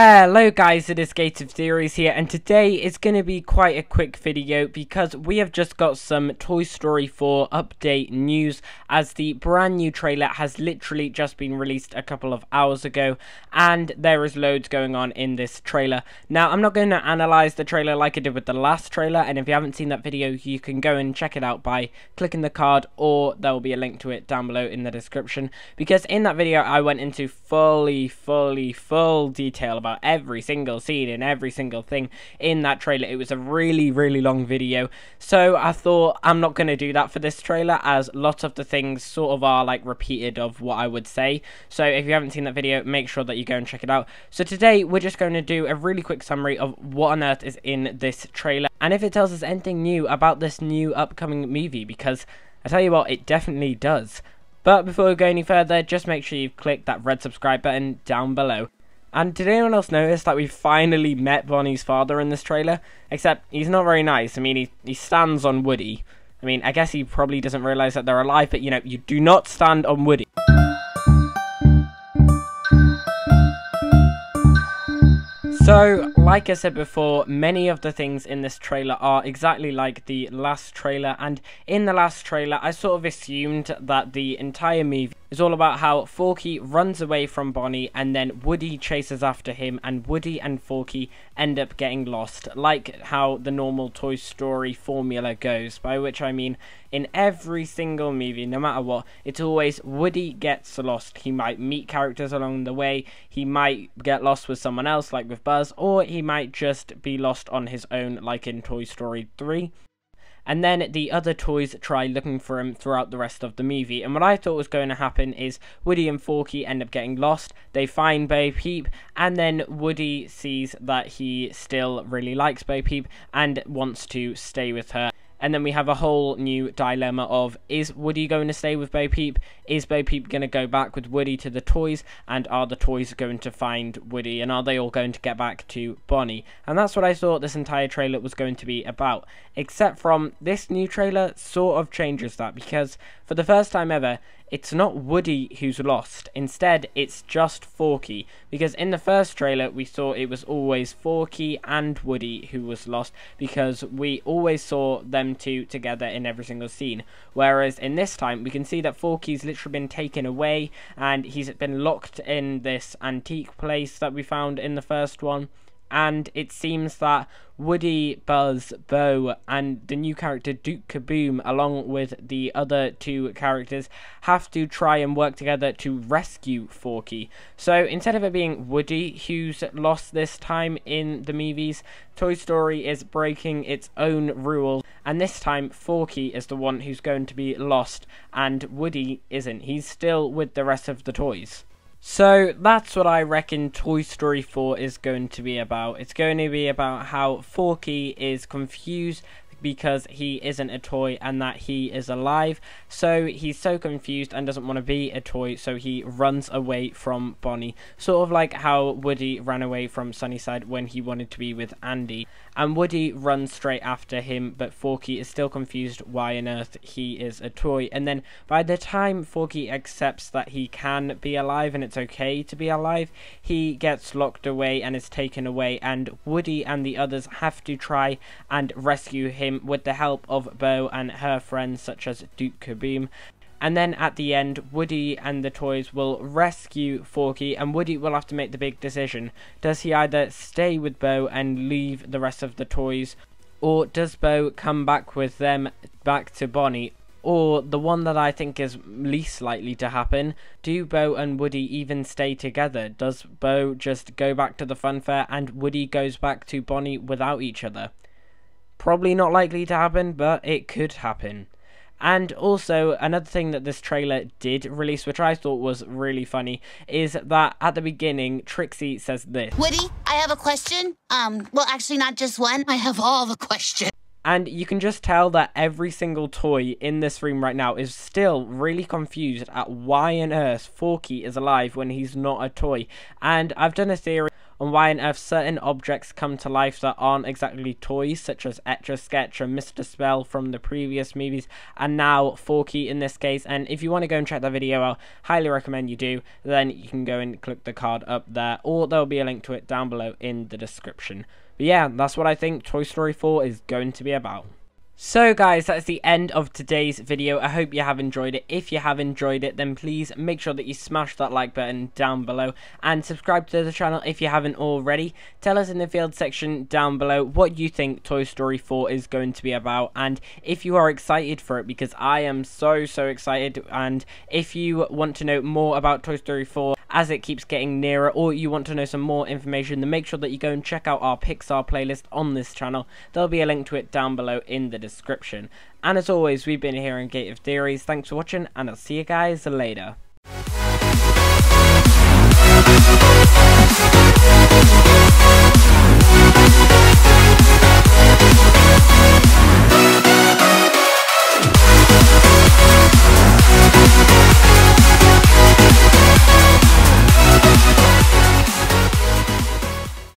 Hello guys, it is Gate of Theories here, and today is going to be quite a quick video because we have just got some Toy Story 4 update news as the brand new trailer has literally just been released a couple of hours ago, and there is loads going on in this trailer. Now, I'm not going to analyze the trailer like I did with the last trailer, and if you haven't seen that video, you can go and check it out by clicking the card, or there will be a link to it down below in the description, because in that video I went into fully, fully, full detail about every single scene and every single thing in that trailer. It was a really, really long video. So I thought I'm not going to do that for this trailer as lots of the things sort of are like repeated of what I would say. So if you haven't seen that video, make sure that you go and check it out. So today we're just going to do a really quick summary of what on earth is in this trailer and if it tells us anything new about this new upcoming movie because I tell you what, it definitely does. But before we go any further, just make sure you've clicked that red subscribe button down below. And did anyone else notice that we finally met Bonnie's father in this trailer? Except he's not very nice. I mean, he, he stands on Woody. I mean, I guess he probably doesn't realise that they're alive, but you know, you do not stand on Woody. So, like I said before, many of the things in this trailer are exactly like the last trailer, and in the last trailer, I sort of assumed that the entire movie is all about how Forky runs away from Bonnie and then Woody chases after him and Woody and Forky end up getting lost, like how the normal Toy Story formula goes, by which I mean in every single movie, no matter what, it's always Woody gets lost. He might meet characters along the way, he might get lost with someone else, like with Buzz, or he might just be lost on his own, like in Toy Story 3 and then the other toys try looking for him throughout the rest of the movie. And what I thought was going to happen is Woody and Forky end up getting lost, they find Bo Peep, and then Woody sees that he still really likes Bo Peep and wants to stay with her. And then we have a whole new dilemma of is Woody going to stay with Bo Peep? Is Bo Peep going to go back with Woody to the toys? And are the toys going to find Woody? And are they all going to get back to Bonnie? And that's what I thought this entire trailer was going to be about. Except from this new trailer sort of changes that because for the first time ever, it's not Woody who's lost. Instead, it's just Forky. Because in the first trailer, we saw it was always Forky and Woody who was lost because we always saw them two together in every single scene. Whereas in this time, we can see that Forky's literally been taken away and he's been locked in this antique place that we found in the first one and it seems that Woody, Buzz, Bo, and the new character Duke Kaboom, along with the other two characters, have to try and work together to rescue Forky. So instead of it being Woody who's lost this time in the movies, Toy Story is breaking its own rules, and this time Forky is the one who's going to be lost, and Woody isn't. He's still with the rest of the toys. So that's what I reckon Toy Story 4 is going to be about. It's going to be about how Forky is confused because he isn't a toy and that he is alive. So he's so confused and doesn't want to be a toy, so he runs away from Bonnie. Sort of like how Woody ran away from Sunnyside when he wanted to be with Andy. And Woody runs straight after him, but Forky is still confused why on earth he is a toy. And then by the time Forky accepts that he can be alive and it's okay to be alive, he gets locked away and is taken away, and Woody and the others have to try and rescue him with the help of Bo and her friends such as Duke Kaboom. And then at the end, Woody and the toys will rescue Forky, and Woody will have to make the big decision. Does he either stay with Bo and leave the rest of the toys, or does Bo come back with them back to Bonnie? Or the one that I think is least likely to happen, do Bo and Woody even stay together? Does Bo just go back to the funfair and Woody goes back to Bonnie without each other? Probably not likely to happen, but it could happen. And also, another thing that this trailer did release, which I thought was really funny, is that at the beginning, Trixie says this Woody, I have a question. Um, well, actually, not just one, I have all the questions. And you can just tell that every single toy in this room right now is still really confused at why on earth Forky is alive when he's not a toy. And I've done a theory on why on earth certain objects come to life that aren't exactly toys, such as Etch a Sketch and Mr. Spell from the previous movies, and now Forky in this case. And if you want to go and check that video out, highly recommend you do. Then you can go and click the card up there, or there'll be a link to it down below in the description. But yeah, that's what I think Toy Story 4 is going to be about. So guys, that's the end of today's video. I hope you have enjoyed it. If you have enjoyed it, then please make sure that you smash that like button down below and subscribe to the channel if you haven't already. Tell us in the field section down below what you think Toy Story 4 is going to be about and if you are excited for it because I am so, so excited and if you want to know more about Toy Story 4 as it keeps getting nearer, or you want to know some more information, then make sure that you go and check out our Pixar playlist on this channel. There'll be a link to it down below in the description. And as always, we've been here in Gate of Theories. Thanks for watching, and I'll see you guys later.